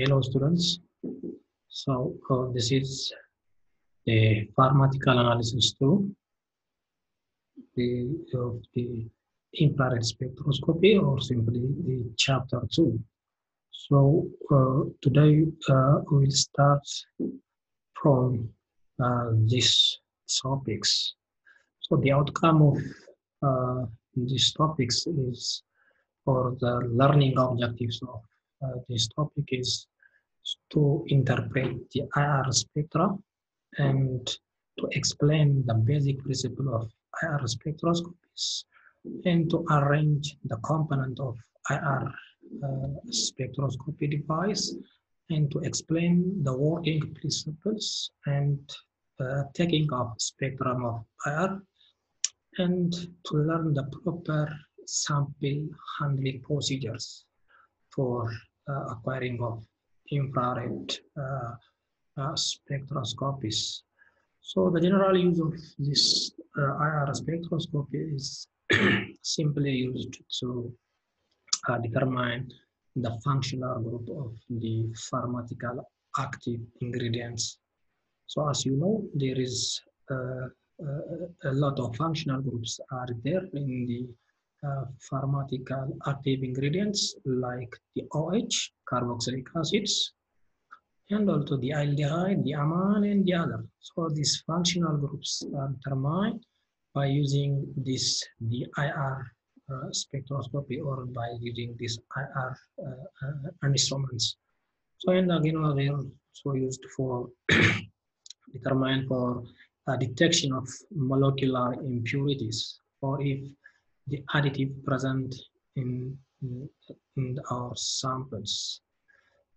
Hello students. So uh, this is the pharmaceutical analysis tool the, of the infrared spectroscopy or simply the chapter two. So uh, today uh, we'll start from uh, these topics. So the outcome of uh, these topics is, or the learning objectives of uh, this topic is to interpret the IR spectra and to explain the basic principle of IR spectroscopies and to arrange the component of IR uh, spectroscopy device and to explain the working principles and uh, taking of spectrum of IR and to learn the proper sample handling procedures for uh, acquiring of infrared uh, uh, spectroscopies. So the general use of this IR spectroscopy is simply used to determine the functional group of the pharmaceutical active ingredients. So as you know, there is uh, uh, a lot of functional groups are there in the uh, pharmaceutical active ingredients like the OH, carboxylic acids, and also the aldehyde, the amine, and the other. So these functional groups are determined by using this the IR uh, spectroscopy or by using this IR uh, uh, instruments. So and again they are also used for determine for detection of molecular impurities or if the additive present in, in, our samples.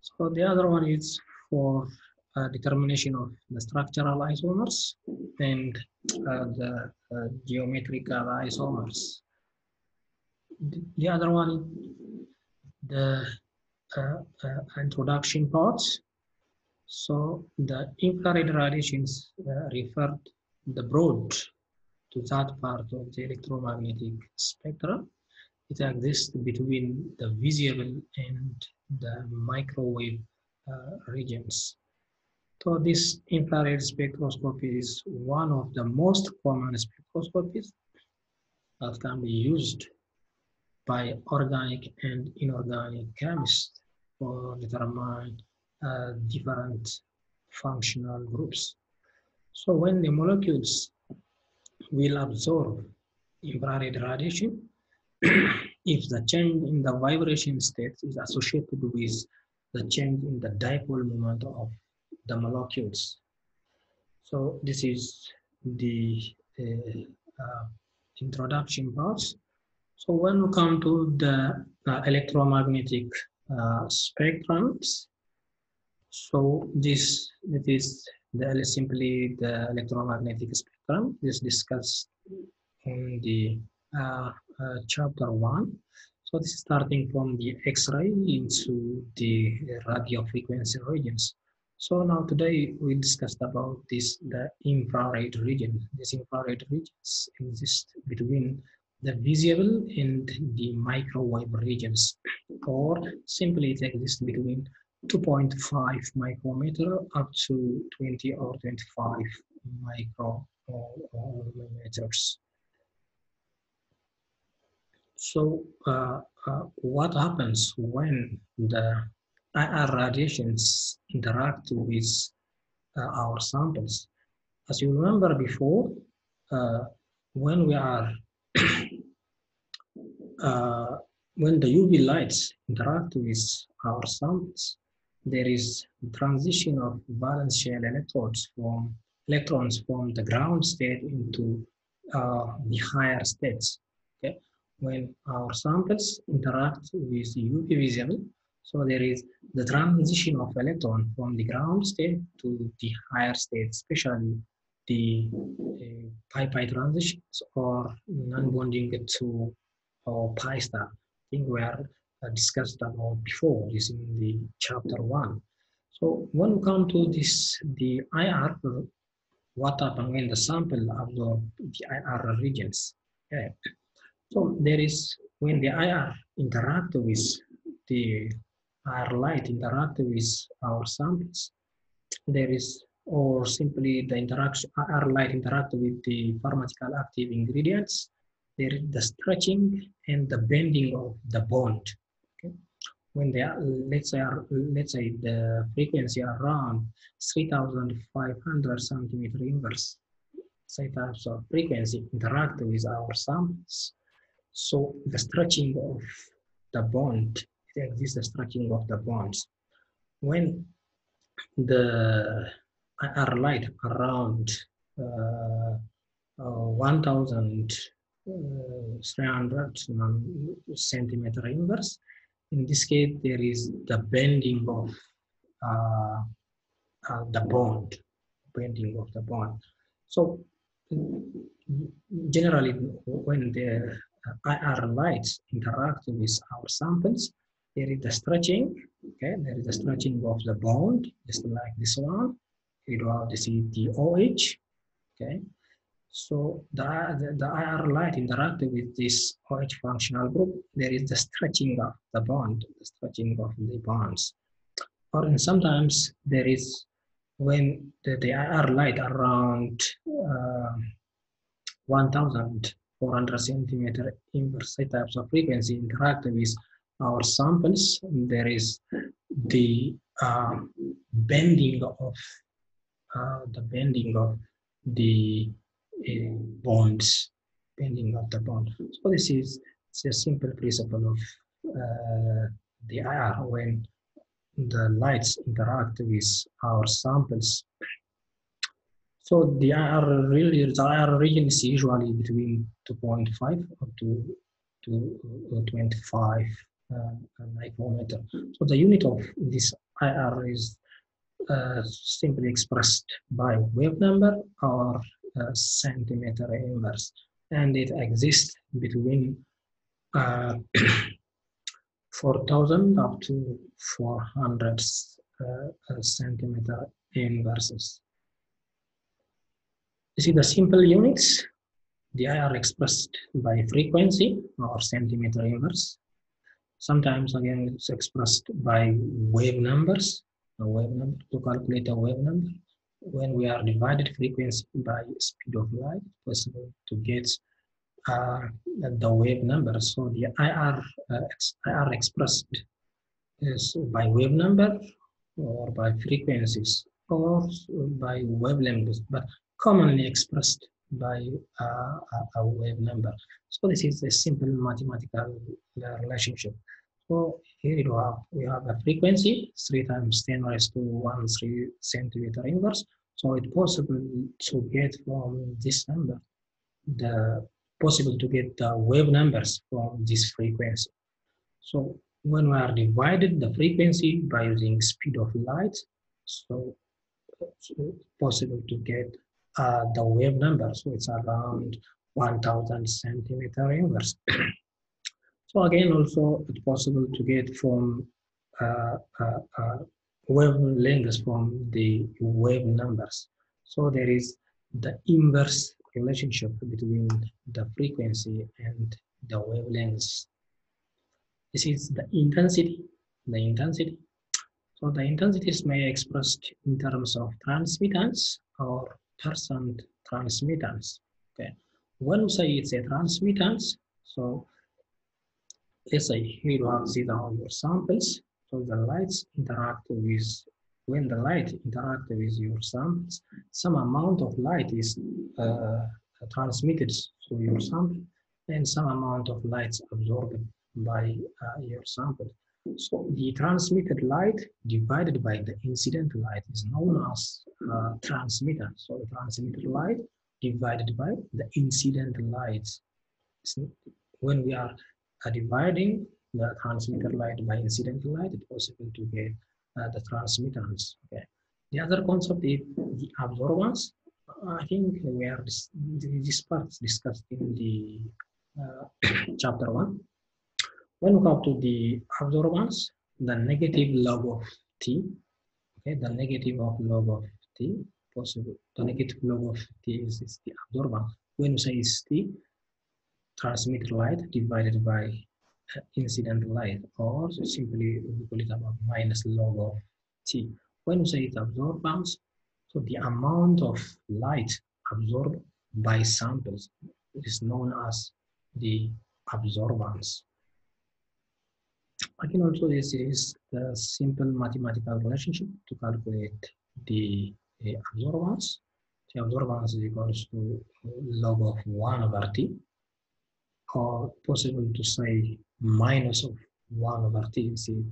So the other one is for uh, determination of the structural isomers and uh, the uh, geometrical isomers. The, the other one, the uh, uh, introduction parts. So the infrared radiations uh, referred the broad to that part of the electromagnetic spectrum. It exists between the visible and the microwave uh, regions. So this infrared spectroscopy is one of the most common spectroscopies that can be used by organic and inorganic chemists for determine uh, different functional groups. So when the molecules will absorb infrared radiation if the change in the vibration state is associated with the change in the dipole moment of the molecules. So this is the uh, uh, introduction part. So when we come to the uh, electromagnetic uh, spectrums, so this is the, simply the electromagnetic spectrum is discussed in the uh, uh, chapter one. So this is starting from the X-ray into the radio frequency regions. So now today we discussed about this the infrared region. This infrared regions exist between the visible and the microwave regions, or simply it exists between 2.5 micrometer up to 20 or 25 So uh, uh, what happens when the IR radiations interact with uh, our samples? As you remember before, uh, when we are uh, when the UV lights interact with our samples, there is transition of valence shell electrodes from electrons from the ground state into uh, the higher states. Okay, when our samples interact with the UV visible, so there is the transition of electron from the ground state to the higher state, especially the uh, pi pi transitions or non-bonding to or pi star. I think we are uh, discussed about before is in the chapter one. So when we come to this, the IR, what happens when the sample absorb the IR regions? Okay. So there is, when the IR interact with the IR light interact with our samples, there is, or simply the interaction, IR light interact with the pharmaceutical active ingredients, there is the stretching and the bending of the bond. When they are, let's say, let's say the frequency around 3,500 centimeter inverse, say types of frequency interact with our samples. So the stretching of the bond, it exists the stretching of the bonds. When the IR light around uh, uh, 1,000 300 centimeter inverse. In this case, there is the bending of uh, uh, the bond, bending of the bond. So generally, when the IR lights interact with our samples, there is the stretching, okay, there is the stretching of the bond, just like this one. You this is the OH, okay, so the, the, the, IR light interacting with this OH functional group, there is the stretching of the bond, the stretching of the bonds. Or sometimes there is when the, the IR light around uh, 1400 centimeter inverse types of frequency interact with our samples, there is the uh, bending of uh, the bending of the bonds, bending of the bond. So this is a simple principle of uh, the IR when the lights interact with our samples. So the IR really, the IR region is usually between 2.5 up to, to uh, 25 uh, micrometer. So the unit of this IR is uh, simply expressed by wave number or centimeter inverse and it exists between uh, 4000 up to 400 uh, centimeter inverses. You see the simple units, they are expressed by frequency or centimeter inverse. Sometimes again it's expressed by wave numbers, a wave number to calculate a wave number when we are divided frequency by speed of light, possible to get uh, the wave number. So the IR, uh, IR expressed is by wave number or by frequencies or by wavelengths, but commonly expressed by uh, a wave number. So this is a simple mathematical relationship. So here you have, we have a frequency, 3 times 10 raised to 1 3 centimeter inverse. So it's possible to get from this number, the possible to get the wave numbers from this frequency. So when we are divided the frequency by using speed of light, so it's possible to get uh, the wave number. So it's around 1000 centimeter inverse. So again, also it's possible to get from uh, uh, uh, wavelengths from the wave numbers. So there is the inverse relationship between the frequency and the wavelengths. This is the intensity, the intensity. So the intensities may expressed in terms of transmittance or percent transmittance. Okay. When we say it's a transmittance, so let's say here you have these are your samples. So the lights interact with, when the light interact with your samples, some amount of light is uh, transmitted to your sample and some amount of light absorbed by uh, your sample. So the transmitted light divided by the incident light is known as uh, transmitter. So the transmitted light divided by the incident light. When we are dividing the transmitter light by incident light, it's possible to get uh, the transmittance. Okay. The other concept is the absorbance. I think we are this, this part is discussed in the uh, chapter one. When we come to the absorbance, the negative log of t, okay, the negative of log of t, possible, the negative log of t is, is the absorbance. When we say is t, transmit light divided by incident light or simply we call it about minus log of t. When we say it absorbance, so the amount of light absorbed by samples is known as the absorbance. I can also this is the simple mathematical relationship to calculate the uh, absorbance. The absorbance is equals to log of 1 over t, or possible to say minus of 1 over t, see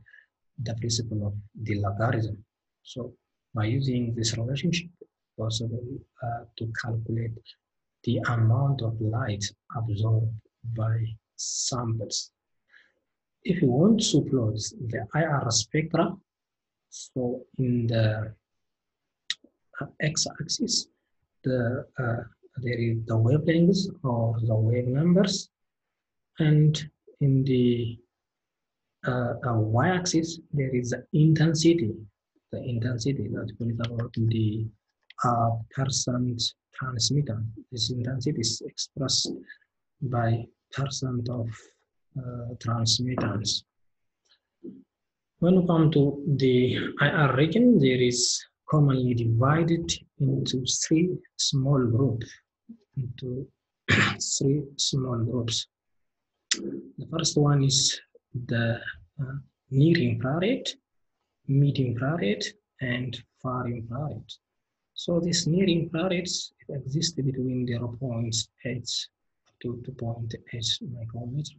the principle of the logarithm. So by using this relationship, possible uh, to calculate the amount of light absorbed by samples. If you want to plot the IR spectra, so in the uh, x-axis, the uh, there is the wavelengths or the wave numbers, and in the uh, uh, y-axis there is the intensity, the intensity that we about the uh, percent transmitter. This intensity is expressed by percent of uh, transmittance. When we come to the IR region, there is commonly divided into three small groups, into three small groups. The first one is the uh, near infrared, mid infrared, and far infrared. So this near infrared exists between 0.8 to 2.8 micrometer.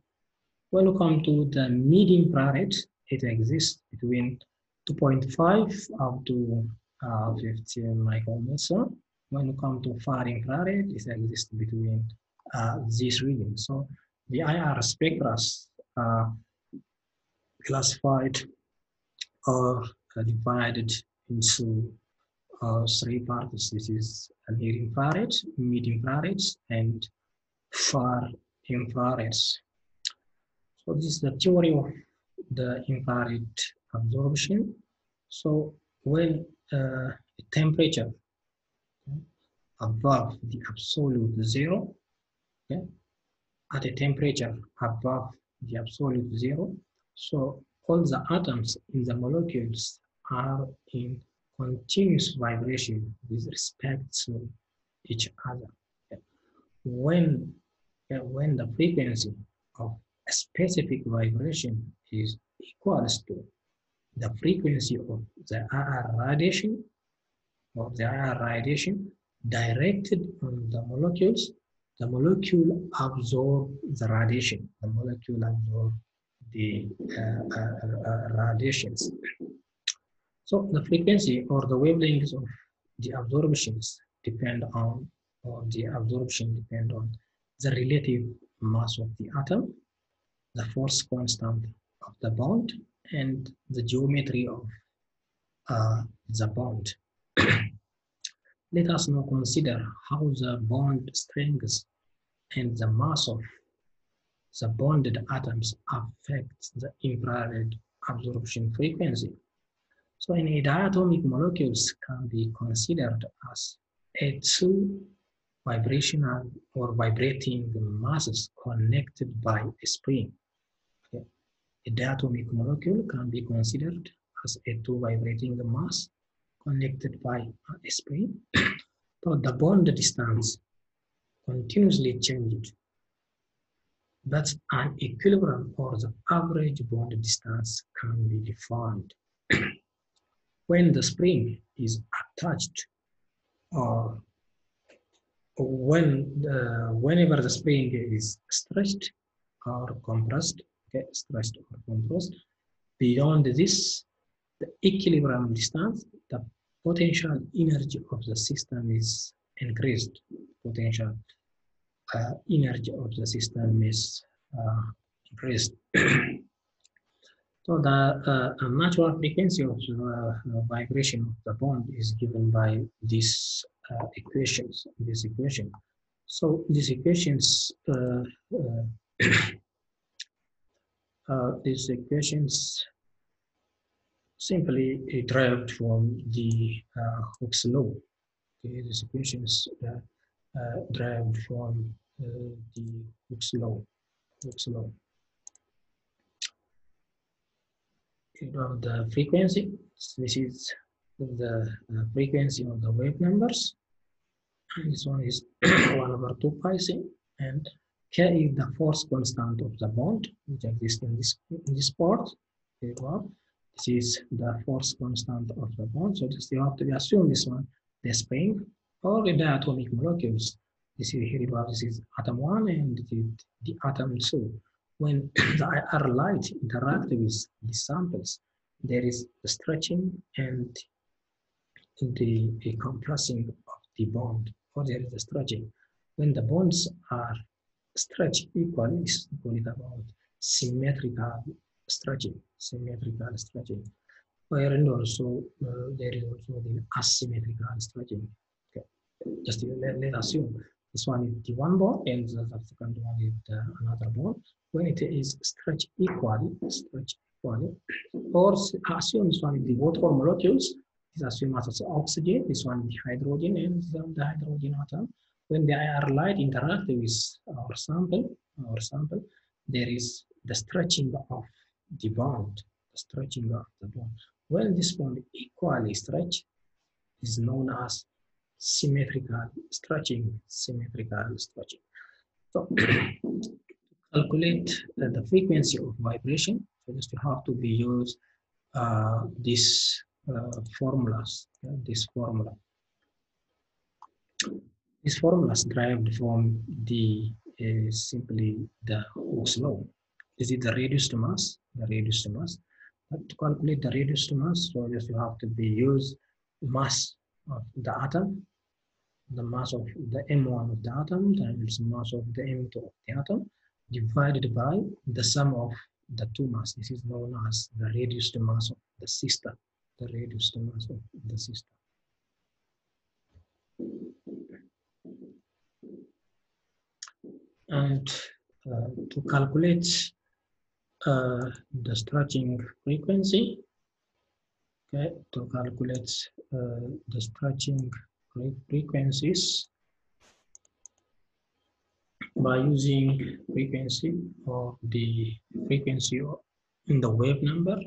When you come to the mid infrared, it exists between 2.5 up to uh, 50 micrometer. When you come to far infrared, it exists between uh, these regions. So the IR spectra are classified or divided into uh, three parts. This is near infrared, mid infrared, and far infrared. So this is the theory of the infrared absorption. So when uh, temperature above the absolute zero, okay, at a temperature above the absolute zero, so all the atoms in the molecules are in continuous vibration with respect to each other. When, uh, when the frequency of a specific vibration is equals to the frequency of the IR radiation of the IR radiation directed on the molecules, the molecule absorb the radiation. The molecule absorb the uh, uh, uh, radiations. So the frequency or the wavelengths of the absorptions depend on, or the absorption depend on the relative mass of the atom, the force constant of the bond, and the geometry of uh, the bond. Let us now consider how the bond strengths and the mass of the bonded atoms affect the infrared absorption frequency. So in a diatomic molecules can be considered as a two vibrational or vibrating masses connected by a spring. Okay. A diatomic molecule can be considered as a two vibrating mass connected by a spring. but the bond distance continuously changed. But an equilibrium or the average bond distance can be defined when the spring is attached or when the, whenever the spring is stretched or compressed, okay, stretched or compressed, beyond this, the equilibrium distance, the potential energy of the system is increased. Potential uh, energy of the system is uh, increased. So the uh, natural frequency of the uh, vibration of the bond is given by these uh, equations, this equation. So these equations, uh, these equations simply derived from the Hooke's law. Okay, these equations derived from the Hooke's law. Hooke's law. of the frequency. This is the uh, frequency of the wave numbers. This one is 1 over 2 pi c. And K is the force constant of the bond which exists in this in this part. This is the force constant of the bond. So just you have to assume this one, the spring or the atomic molecules. This is here above, this is atom one and is the atom two. When the IR light interact with the samples, there is the stretching and the, the compressing of the bond, or there is the stretching. When the bonds are stretched equally, we call it about symmetrical stretching, symmetrical stretching. And also uh, there is also the asymmetrical stretching. Just let, let assume this one is the one bond and the second one is the another bond. When it is stretched equally, stretched equally, or assume this one is the four molecules, this assume as oxygen, this one the hydrogen and the hydrogen atom. When they are light interact with our sample, our sample, there is the stretching of the bond, the stretching of the bond. When this bond equally stretched, is known as symmetrical stretching, symmetrical stretching. So to calculate uh, the frequency of vibration, so just you have to be used uh, this uh, formulas, this formula. This formula is derived from the uh, simply the Hooke's law. Is it the reduced mass? The reduced mass. But to calculate the reduced mass, so just you have to be use mass of the atom the mass of the M1 of the atom times the mass of the M2 of the atom divided by the sum of the two mass. This is known as the reduced mass of the system. The reduced mass of the system. And uh, to calculate uh, the stretching frequency, okay, to calculate uh, the stretching frequencies by using frequency or the frequency in the wave number.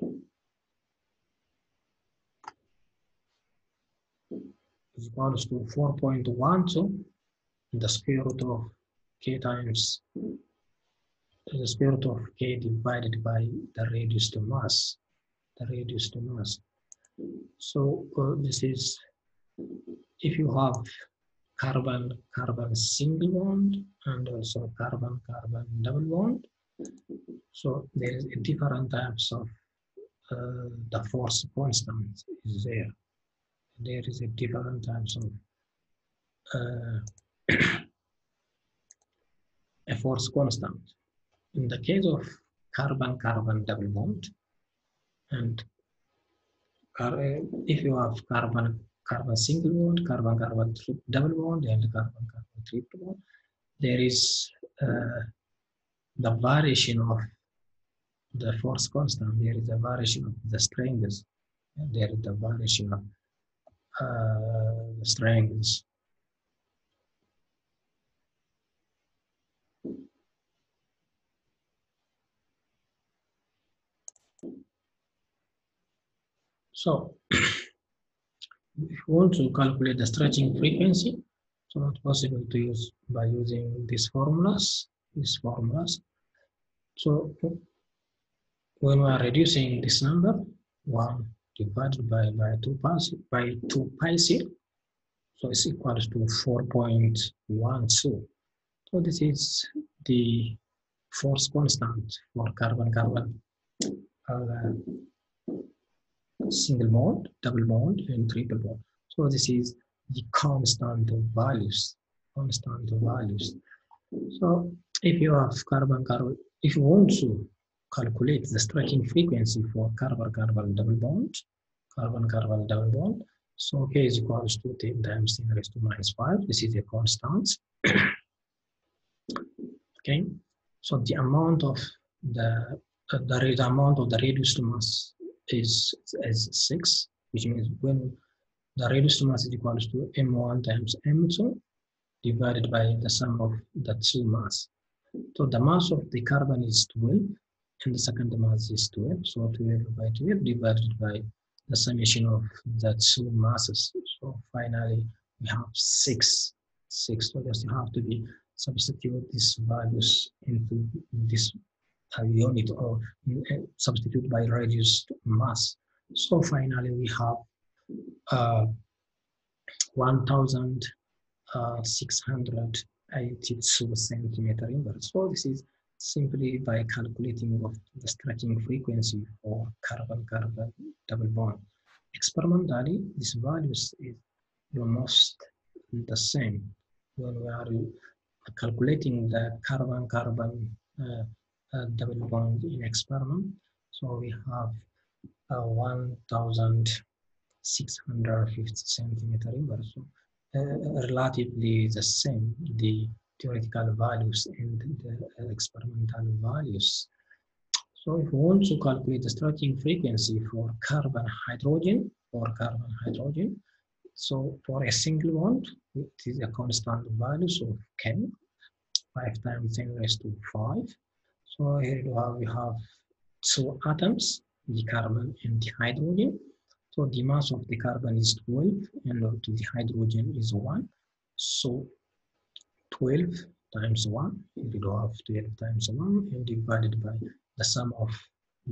Is equals to 4.12 the square root of k times the square root of k divided by the reduced mass the reduced mass. So uh, this is if you have carbon carbon single bond and also carbon carbon double bond. So there is a different types of uh, the force constant is there. There is a different types of uh, a force constant. In the case of carbon carbon double bond and uh, if you have carbon carbon single bond, carbon carbon double bond, and carbon carbon triple bond. There is uh, the variation of the force constant. There is a variation of the strengths. And there is the variation of uh, the strengths. So if you want to calculate the stretching frequency, it's possible to use by using these formulas, these formulas. So when we are reducing this number, one divided by, by two pi by two pi c, so it's equal to 4.12. So this is the force constant for carbon-carbon uh, single bond, double bond, and triple bond. So this is the constant of values, constant of values. So if you have carbon carbon, if you want to calculate the stretching frequency for carbon carbon double bond, carbon carbon double bond, so K is equals to 10 times 10 raised to minus 5. This is a constant. okay, so the amount of the the, the amount of the reduced mass is as 6, which means when the reduced mass is equal to m1 times m2 divided by the sum of the two mass. So the mass of the carbon is 12 and the second mass is 12. So 12 by 12 divided by the summation of the two masses. So finally, we have 6. 6. So just you have to be substitute these values into this unit or uh, substitute by reduced mass. So finally, we have uh, 1,682 centimeter inverse. So this is simply by calculating of the stretching frequency for carbon-carbon double bond. Experimentally, this values is almost the same when we are calculating the carbon-carbon uh, uh, double bond in experiment. So we have uh, 1,650 centimeter inverse. So, uh, relatively the same, the theoretical values and the experimental values. So if we want to calculate the stretching frequency for carbon hydrogen, for carbon hydrogen, so for a single bond, it is a constant value, so K, 5 times 10 raised to 5. So here we have, we have two atoms, the carbon and the hydrogen. So the mass of the carbon is 12 and the hydrogen is 1. So 12 times 1, we do have 12 times 1 and divided by the sum of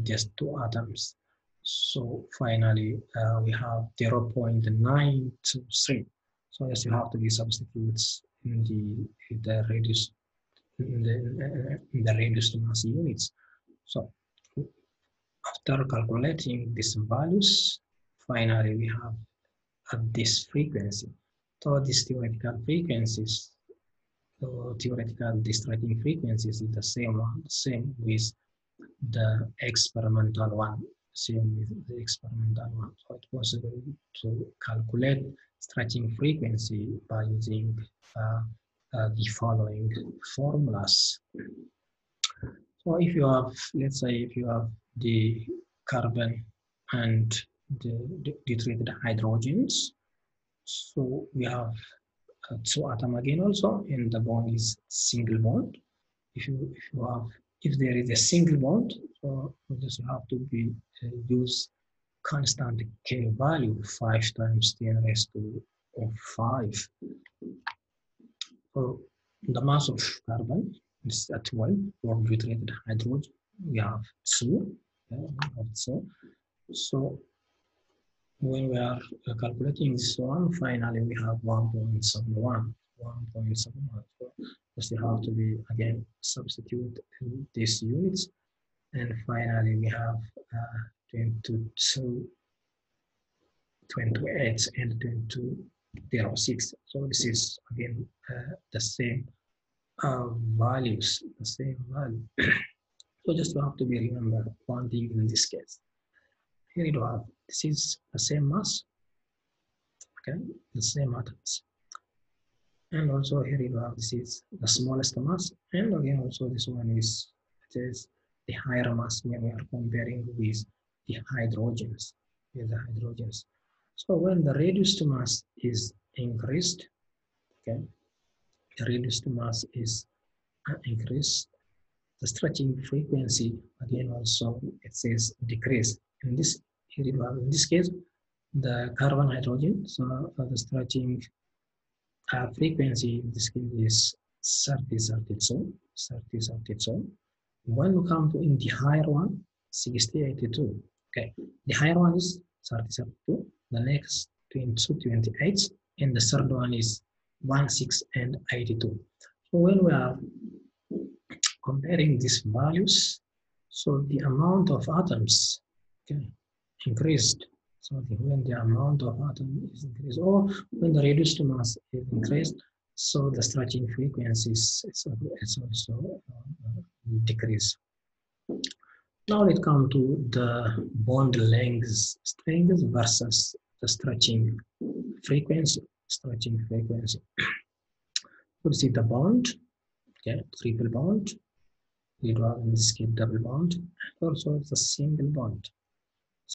just two atoms. So finally, uh, we have 0 0.923. So yes, you have to be substitutes in the, the reduced in the, in the reduced mass units. So after calculating these values, finally we have at this frequency. So these theoretical frequencies, so theoretical distracting frequencies is the same one, same with the experimental one same with the experimental one. So it's possible to calculate stretching frequency by using uh, uh, the following formulas. So if you have, let's say, if you have the carbon and the deuterated hydrogens, so we have uh, two atom again also, and the bond is single bond. If you if you have if there is a single bond, so just have to be uh, use constant k value five times ten raised to of five. So the mass of carbon is at 12 for deuterated hydrogen. We have two, yeah, we two. So when we are calculating this one, finally we have 1.71. 1.71. So just have to be again substitute these units. And finally we have uh, 22, 28 and 2206. So this is again uh, the same uh, values, the same value. so just have to be remember one thing in this case. Here you have this is the same mass, okay, the same atoms and also here you have this is the smallest mass and again also this one is it is the higher mass when we are comparing with the hydrogens with the hydrogens so when the reduced mass is increased okay the reduced mass is increased the stretching frequency again also it says decrease. In this in this case the carbon hydrogen so the stretching uh, frequency in this case is 30 32 30 32 when we come to in the higher one 60 82 okay the higher one is 30 32 the next 22 28 and the third one is 1 6 and 82 so when we are comparing these values so the amount of atoms okay increased so when the amount of atom is increased or when the reduced mass is increased, so the stretching frequency is, also uh, decrease. Now let's come to the bond length strength versus the stretching frequency. Stretching frequency. we see the bond, okay, triple bond. We draw in this case double bond, also it's a single bond.